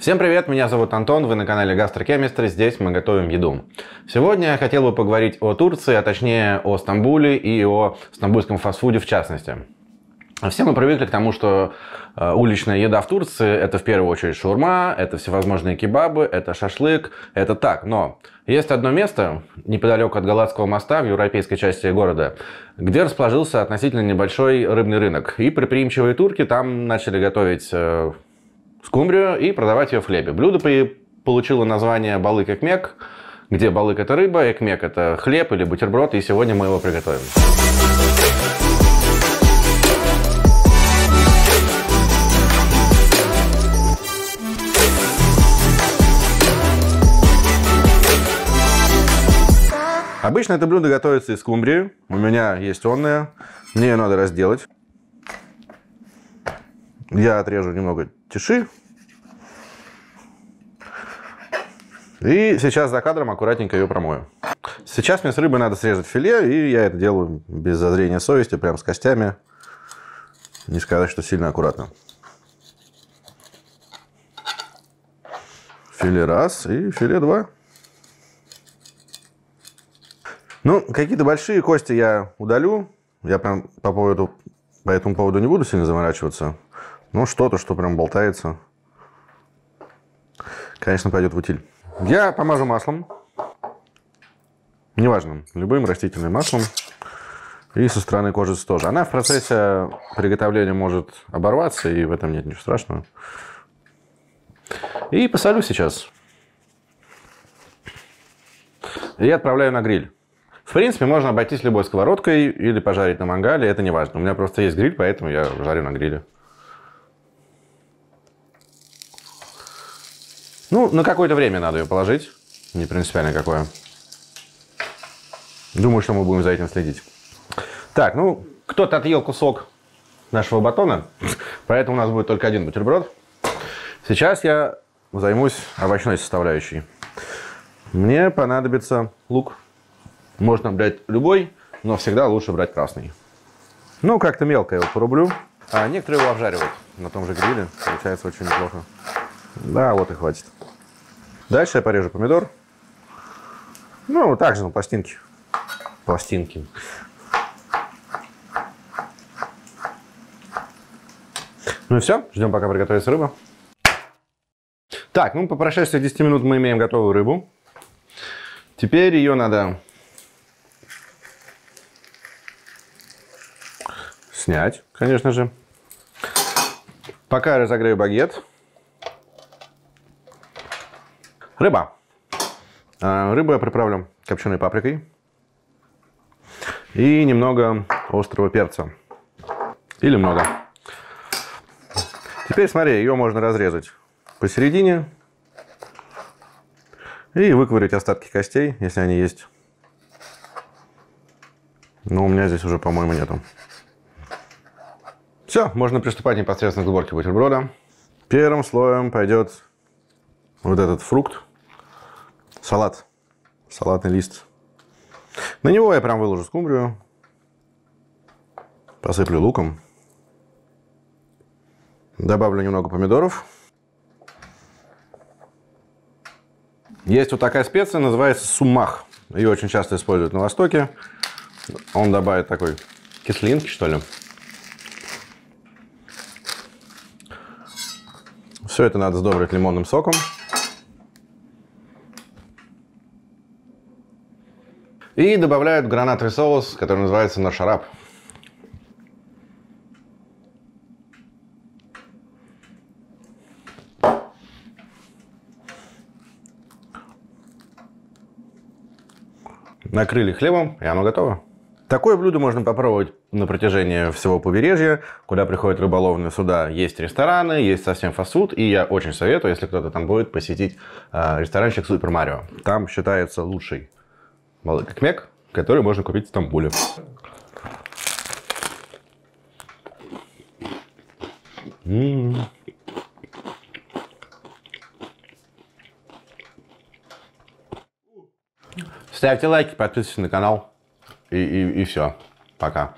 Всем привет, меня зовут Антон, вы на канале Gastrochemistry, здесь мы готовим еду. Сегодня я хотел бы поговорить о Турции, а точнее о Стамбуле и о стамбульском фастфуде в частности. Все мы привыкли к тому, что э, уличная еда в Турции – это в первую очередь шаурма, это всевозможные кебабы, это шашлык, это так. Но есть одно место неподалеку от Галатского моста в европейской части города, где расположился относительно небольшой рыбный рынок. И предприимчивые турки там начали готовить э, скумбрию и продавать ее в хлебе. Блюдо получило название балык-экмек, где балык – это рыба, экмек – это хлеб или бутерброд, и сегодня мы его приготовим. Обычно это блюдо готовится из скумбрии. У меня есть онная. Мне ее надо разделать. Я отрежу немного тиши. И сейчас за кадром аккуратненько ее промою. Сейчас мне с рыбы надо срезать филе, и я это делаю без зазрения совести, прям с костями. Не сказать, что сильно аккуратно. Филе раз и филе два. Ну, какие-то большие кости я удалю. Я прям по, поводу, по этому поводу не буду сильно заморачиваться. Но что-то, что прям болтается, конечно, пойдет в утиль. Я помажу маслом. Неважно, любым растительным маслом. И со стороны кожицы тоже. Она в процессе приготовления может оборваться, и в этом нет ничего страшного. И посолю сейчас. И отправляю на гриль. В принципе, можно обойтись любой сковородкой или пожарить на мангале, это не важно. У меня просто есть гриль, поэтому я жарю на гриле. Ну, на какое-то время надо ее положить. Не принципиально какое. Думаю, что мы будем за этим следить. Так, ну, кто-то отъел кусок нашего батона, поэтому у нас будет только один бутерброд. Сейчас я займусь овощной составляющей. Мне понадобится лук. Можно брать любой, но всегда лучше брать красный. Ну, как-то мелко я его порублю. А некоторые его обжаривают на том же гриле. Получается очень неплохо. Да, вот и хватит. Дальше я порежу помидор. Ну, также на пластинки. Пластинки. Ну и все, ждем, пока приготовится рыба. Так, ну по прошествии 10 минут мы имеем готовую рыбу. Теперь ее надо снять, конечно же. Пока я разогрею багет. Рыба. А, рыбу я приправлю копченой паприкой и немного острого перца. Или много. Теперь смотри, ее можно разрезать посередине и выковырять остатки костей, если они есть. Но у меня здесь уже, по-моему, нету. Все, можно приступать непосредственно к сборке бутерброда. Первым слоем пойдет вот этот фрукт. Салат. Салатный лист. На него я прям выложу скумбрию. Посыплю луком. Добавлю немного помидоров. Есть вот такая специя, называется сумах. Ее очень часто используют на Востоке. Он добавит такой кислинки, что ли. Все это надо сдобрить лимонным соком. И добавляют гранатовый соус, который называется нашарап. Накрыли хлебом, и оно готово. Такое блюдо можно попробовать на протяжении всего побережья, куда приходят рыболовные суда. Есть рестораны, есть совсем фастфуд, и я очень советую, если кто-то там будет, посетить э, ресторанчик Супер Марио. Там считается лучший балык который можно купить в Стамбуле. Ставьте лайки, подписывайтесь на канал. И, и, и все. Пока.